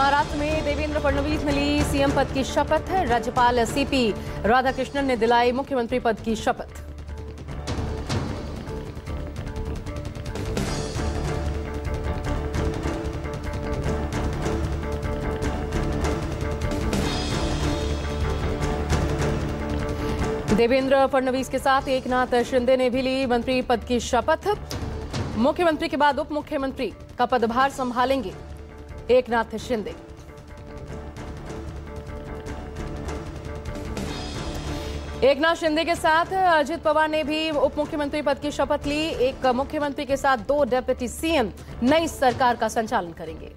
देवेंद्र फडणवीस ने ली सीएम पद की शपथ, राज्यपाल सीपी राधाकृष्णन ने दिलाई मुख्यमंत्री पद की शपथ। देवेंद्र फडणवीस के साथ एकनाथ शिंदे ने भी ली मंत्री पद की शपथ। मुख्यमंत्री के बाद उप मुख्यमंत्री का पदभार संभालेंगे। एकनाथ शिंदे। एकनाथ शिंदे के साथ अजित पवार ने भी उप मुख्यमंत्री पद की शपथ ली। एक मुख्यमंत्री के साथ दो डेप्यूटी सीएम नई सरकार का संचालन करेंगे।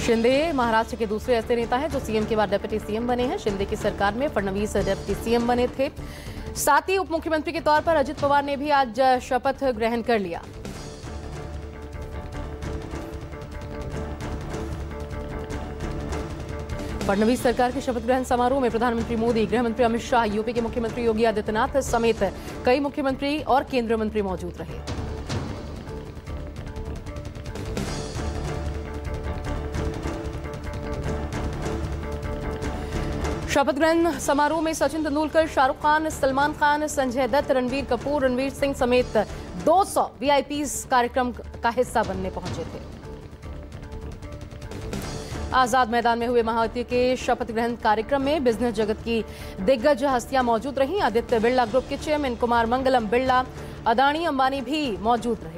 शिंदे महाराष्ट्र के दूसरे ऐसे नेता हैं जो सीएम के बाद डेप्यूटी सीएम बने हैं। शिंदे की सरकार में फडणवीस डेप्यूटी सीएम बने थे। साथ ही उप मुख्यमंत्री के तौर पर अजित पवार ने भी आज शपथ ग्रहण कर लिया। फडणवीस सरकार के शपथ ग्रहण समारोह में प्रधानमंत्री मोदी, गृहमंत्री अमित शाह, यूपी के मुख्यमंत्री योगी आदित्यनाथ समेत कई मुख्यमंत्री और केंद्रीय मंत्री मौजूद रहे। शपथ ग्रहण समारोह में सचिन तेंदुलकर, शाहरुख खान, सलमान खान, संजय दत्त, रणवीर कपूर, रणवीर सिंह समेत 200 वीआईपीज कार्यक्रम का हिस्सा बनने पहुँचे थे। आज़ाद मैदान में हुए महावती के शपथ ग्रहण कार्यक्रम में बिज़नेस जगत की दिग्गज हस्तियाँ मौजूद रहीं। आदित्य बिरला ग्रुप के चेयरमैन कुमार मंगलम बिरला, अदानी अंबानी भी मौजूद रहे।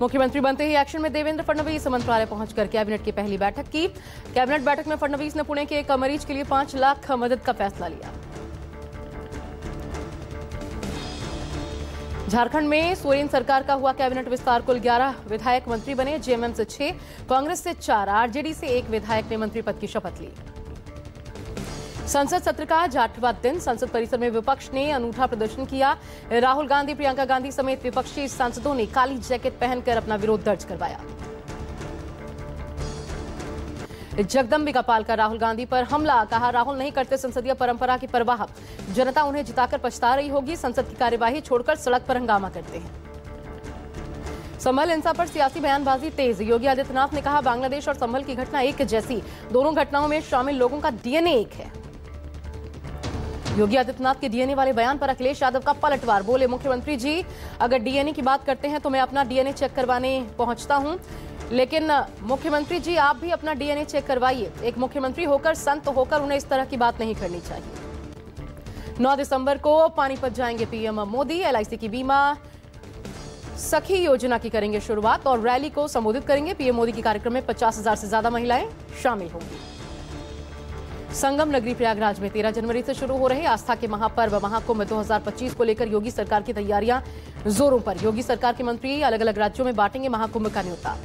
मुख्यमंत्री बनते ही एक्शन में देवेंद्र फडणवीस मंत्रालय पहुंचकर कैबिनेट की पहली बैठक की। कैबिनेट बैठक में फडणवीस ने पुणे के एक मरीज़ के लिए पाँच लाख मदद का फैसला लिया। झारखंड में सोरेन सरकार का हुआ कैबिनेट विस्तार, कुल 11 विधायक मंत्री बने, जेएमएम से छह, कांग्रेस से चार, आरजेडी से एक विधायक ने मंत्री पद की शपथ ली। संसद सत्र का आज आठवां दिन। संसद परिसर में विपक्ष ने अनूठा प्रदर्शन किया। राहुल गांधी, प्रियंका गांधी समेत विपक्षी सांसदों ने काली जैकेट पहनकर अपना विरोध दर्ज करवाया। जगदम्बिका पाल का राहुल गांधी पर हमला, कहा राहुल नहीं करते संसदीय परंपरा की परवाह। जनता उन्हें जिताकर पछता रही होगी, संसद की कार्यवाही छोड़कर सड़क पर हंगामा करते हैं। संभल हिंसा पर सियासी बयानबाजी तेज, योगी आदित्यनाथ ने कहा, बांग्लादेश और संभल की घटना एक जैसी। दोनों घटनाओं में शामिल लोगों का डीएनए एक है। योगी आदित्यनाथ के डीएनए वाले बयान पर अखिलेश यादव का पलटवार। बोले, मुख्यमंत्री जी, अगर डीएनए की बात करते हैं तो मैं अपना डीएनए चेक करवाने पहुँचता हूँ। लेकिन, मुख्यमंत्री जी, आप भी अपना डीएनए चेक करवाइए। एक मुख्यमंत्री होकर, संत होकर उन्हें इस तरह की बात नहीं करनी चाहिए। 9 दिसंबर को पानीपत जाएँगे पीएम मोदी। एलआईसी की बीमा सखी योजना की करेंगे शुरुआत और रैली को संबोधित करेंगे। पीएम मोदी के कार्यक्रम में पचास हज़ार से ज़्यादा महिलाएँ शामिल होंगी। संगम नगरी प्रयागराज में 13 जनवरी से शुरू हो रहे आस्था के महापर्व, महाकुंभ 2025 को लेकर योगी सरकार की तैयारियाँ जोरों पर। योगी सरकार के मंत्री अलग अलग राज्यों में बांटेंगे महाकुंभ का न्योता।